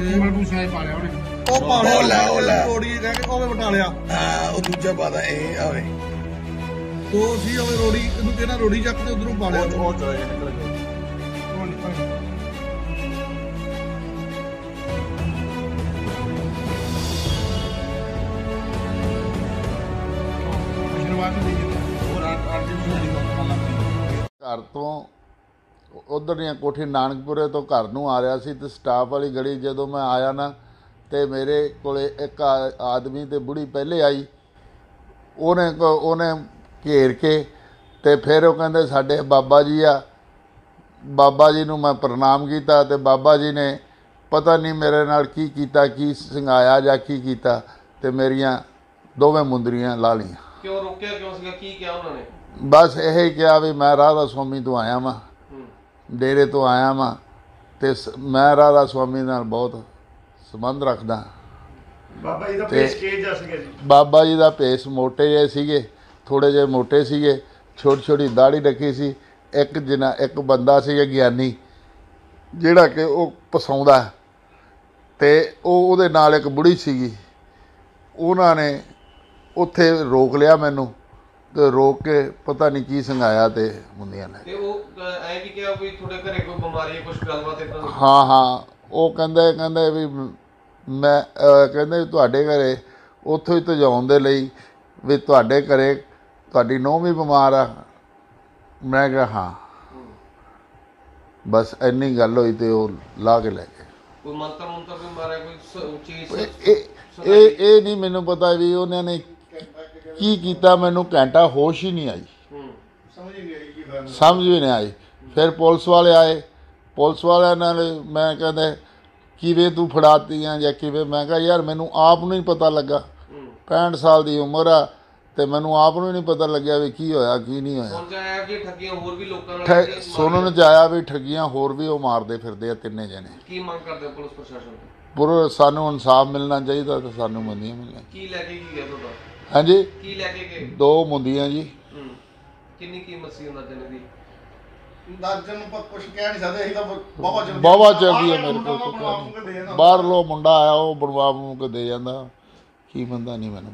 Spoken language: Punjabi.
ਮਲਬੂ ਸਾਹਿਬ ਪਾ ਲਿਆ ਉਹਨੇ। ਉਹ ਪਾ ਲਿਆ ਉਹ ਲੈ, ਉਹ ਲੈ। ਰੋੜੀ ਰਹਿ ਕੇ ਉਹਵੇਂ ਵਟਾ ਲਿਆ। ਹਾਂ ਉਹ ਦੂਜਾ ਪਾਦਾ ਇਹ ਆਵੇ। ਉਹ ਸੀ ਉਹਵੇਂ ਰੋੜੀ ਇਹਨੂੰ ਕਿਹਨਾਂ ਰੋੜੀ ਚੱਕ ਕੇ ਉਧਰੋਂ ਪਾ ਲਿਆ। ਉਹ ਨਿਕਲ ਗਿਆ। ਆਸ਼ੀਰਵਾਦ ਦੇ ਦਿਓ। ਹੋਰ ਆਰਟੀਫੀਸ਼ੀਅਲ ਦੀ ਗੱਲ ਲੱਗ ਘਰ ਤੋਂ ਉਧਰ ਦੀਆਂ ਕੋਠੀ ਨਾਨਕਪੁਰੇ ਤੋਂ ਘਰ ਨੂੰ ਆ ਰਿਹਾ ਸੀ ਤੇ ਸਟਾਫ ਵਾਲੀ ਗਲੀ ਜਦੋਂ ਮੈਂ ਆਇਆ ਨਾ ਤੇ ਮੇਰੇ ਕੋਲੇ ਇੱਕ ਆਦਮੀ ਤੇ ਬੁੜੀ ਪਹਿਲੇ ਆਈ। ਉਹਨੇ ਉਹਨੇ ਘੇਰ ਕੇ ਤੇ ਫਿਰ ਉਹ ਕਹਿੰਦੇ ਸਾਡੇ ਬਾਬਾ ਜੀ ਆ। ਬਾਬਾ ਜੀ ਨੂੰ ਮੈਂ ਪ੍ਰਣਾਮ ਕੀਤਾ ਤੇ ਬਾਬਾ ਜੀ ਨੇ ਪਤਾ ਨਹੀਂ ਮੇਰੇ ਨਾਲ ਕੀ ਕੀਤਾ ਕੀ ਸੰਗਾਇਆ ਜਾਂ ਕੀ ਕੀਤਾ ਤੇ ਮੇਰੀਆਂ ਦੋਵੇਂ ਮੁੰਦਰੀਆਂ ਲਾ ਲਈਆਂ। ਕਿਉਂ ਰੋਕਿਆ ਕਿਉਂ ਸੀਗਾ? ਕੀ ਕਿਹਾ ਉਹਨਾਂ ਨੇ? ਬਸ ਇਹ ਹੀ ਕਿਹਾ ਵੀ ਮੈਂ ਰਾਧਾ ਸਵਾਮੀ ਤੋਂ ਆਇਆ ਵਾਂ। ਡੇਰੇ ਤੋਂ ਆਇਆ ਵਾਂ ਤੇ ਮੈਂ ਰਾਧਾ ਸਵਾਮੀ ਨਾਲ ਬਹੁਤ ਸੰਬੰਧ ਰੱਖਦਾ। ਬਾਬਾ ਜੀ ਦਾ ਤੇ- ਪੇਸ਼ ਕੇ ਜਾ ਸੀਗਾ ਜੀ? ਬਾਬਾ ਜੀ ਦਾ ਭੇਸ ਮੋਟੇ ਜਿਹੇ ਸੀਗੇ ਥੋੜੇ ਜਿਹੇ ਮੋਟੇ ਸੀਗੇ ਛੋਟੀ ਛੋਟੀ ਦਾੜੀ ਰੱਖੀ ਸੀ ਇੱਕ ਜਨਾ ਇੱਕ ਬੰਦਾ ਸੀ ਗਿਆਨੀ ਜਿਹੜਾ ਕਿ ਉਹ ਪਸਾਉਂਦਾ। ਤੇ ਉਹ ਉਹਦੇ ਨਾਲ ਇੱਕ ਬੁੜੀ ਸੀਗੀ ਉਹਨਾਂ ਨੇ ਉੱਥੇ ਰੋਕ ਲਿਆ ਮੈਨੂੰ। ਤੇ ਰੋਕ ਕੇ ਪਤਾ ਨਹੀਂ ਕੀ ਸੰਘਾਇਆ ਤੇ ਮੁੰਦੀਆਂ ਨੇ ਤੇ ਉਹ ਐ ਵੀ ਕਿਹਾ ਵੀ ਤੁਹਾਡੇ ਘਰੇ ਕੋਈ ਬਿਮਾਰੀ ਹੈ ਕੁਝ ਗੱਲਬਾਤ ਇਦਾਂ ਹਾਂ ਹਾਂ। ਉਹ ਕਹਿੰਦੇ ਕਹਿੰਦੇ ਵੀ ਮੈਂ ਕਹਿੰਦੇ ਵੀ ਤੁਹਾਡੇ ਘਰੇ ਉੱਥੋਂ ਹੀ ਤਜਾਉਣ ਦੇ ਲਈ ਵੀ ਤੁਹਾਡੇ ਘਰੇ ਤੁਹਾਡੀ ਨੂੰਹ ਵੀ ਬਿਮਾਰ ਆ। ਮੈਂ ਕਿਹਾ ਹਾਂ। ਬਸ ਇੰਨੀ ਗੱਲ ਹੋਈ ਤੇ ਉਹ ਲਾ ਕੇ ਲੈ ਗਏ। ਕੋਈ ਮੰਤਰ ਮੰਤਰ ਵੀ ਮਾਰਿਆ ਕੋਈ ਚੀਜ਼ ਇਹ ਇਹ ਨਹੀਂ ਮੈਨੂੰ ਪਤਾ ਵੀ ਉਹਨਾਂ ਨੇ ਕੀ ਕੀਤਾ ਮੈਨੂੰ ਘੰਟਾ ਹੋਸ਼ ਹੀ ਨਹੀਂ ਆਈ। ਸਮਝ ਵੀ ਨਹੀਂ ਆਈ। ਫਿਰ ਪੁਲਿਸ ਵਾਲੇ ਆਏ। ਪੁਲਿਸ ਵਾਲਿਆਂ ਨਾਲ ਮੈਂ ਕਹਿੰਦੇ ਕਿਵੇਂ ਤੂੰ ਫੜਾਤੀਆਂ ਜਾਂ ਕਿਵੇਂ? ਮੈਂ ਕਿਹਾ ਯਾਰ ਮੈਨੂੰ ਆਪ ਨੂੰ ਹੀ ਪਤਾ ਲੱਗਾ। ਹੂੰ 65 ਸਾਲ ਦੀ ਉਮਰ ਆ ਤੇ ਮੈਨੂੰ ਆਪ ਨੂੰ ਹੀ ਨਹੀਂ ਪਤਾ ਲੱਗਿਆ ਵੀ ਕੀ ਹੋਇਆ ਕੀ ਨਹੀਂ ਹੋਇਆ। ਹੁਣ ਜਾਇਆ ਕਿ ਠੱਗੀਆਂ ਹੋਰ ਵੀ ਲੋਕਾਂ ਨਾਲ ਠ- ਜਿਹੜੀਆਂ ਸੁਣਨ ਚ ਆਇਆ ਵੀ ਠੱਗੀਆਂ ਹੋਰ ਵੀ ਉਹ ਮਾਰਦੇ ਫਿਰਦੇ ਆ ਤਿੰਨੇ ਜਣੇ। ਕੀ ਮੰਗ ਕਰਦੇ ਪੁਲਿਸ ਪ੍ਰਸ਼ਾਸਨ ਤੋਂ? ਪੁਰ ਸਾਨੂੰ ਇਨਸਾਫ ਮਿਲਣਾ ਚਾਹੀਦਾ ਤੇ ਸਾਨੂੰ ਮੰਦੀਆਂ ਮਿਲਣਾ। ਕੀ ਲੈ ਕੇ ਕੀ ਗਿਆ ਤੁਹਾਡਾ? ਹਾਂਜੀ। ਕੀ ਲੈ ਕੇ ਗਏ? ਦੋ ਮੁੰਦੀਆਂ ਜੀ। ਹੂੰ। ਕਿੰਨੀ ਕੀਮਤ ਸੀ ਉਹਨਾਂ ਜਣੇ ਦੀ? ਦਾਜਨ ਨੂੰ ਕੁਝ ਕਹਿ ਨਹੀਂ ਸਕਦੇ ਅਸੀਂ ਤਾਂ ਬਾਬਾ ਚਲ ਬਾਵਾ ਚੱਲਦੀ ਹੈ ਮੇਰੇ ਕੋਲ। ਬਾਹਰ ਲੋ ਮੁੰਡਾ ਆਇਆ ਉਹ ਬਣਵਾ ਬਣੂ ਕੇ ਦੇ ਜਾਂਦਾ। ਕੀ ਬੰਦਾ ਨਹੀਂ ਮੈਨੂੰ